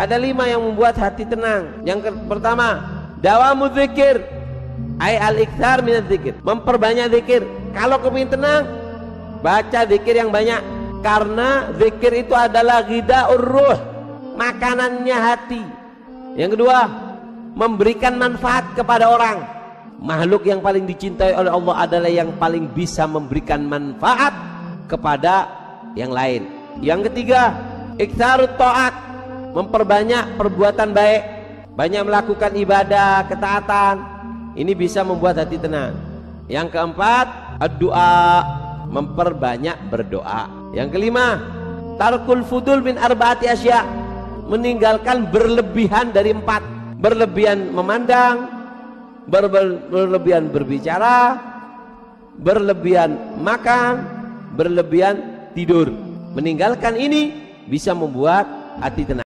Ada lima yang membuat hati tenang. Yang pertama, dawamu zikir. Ay al ikthar min zikir. Memperbanyak zikir. Kalau kepingin tenang, baca zikir yang banyak. Karena zikir itu adalah ghidaur ruh, makanannya hati. Yang kedua, memberikan manfaat kepada orang. Makhluk yang paling dicintai oleh Allah adalah yang paling bisa memberikan manfaat kepada yang lain. Yang ketiga, iktsarut taat, memperbanyak perbuatan baik, banyak melakukan ibadah, ketaatan. Ini bisa membuat hati tenang. Yang keempat, doa, memperbanyak berdoa. Yang kelima, tarkul fudul min arbaati asya, meninggalkan berlebihan dari empat, berlebihan memandang, ber- berlebihan berbicara, berlebihan makan, berlebihan tidur. Meninggalkan ini bisa membuat hati tenang.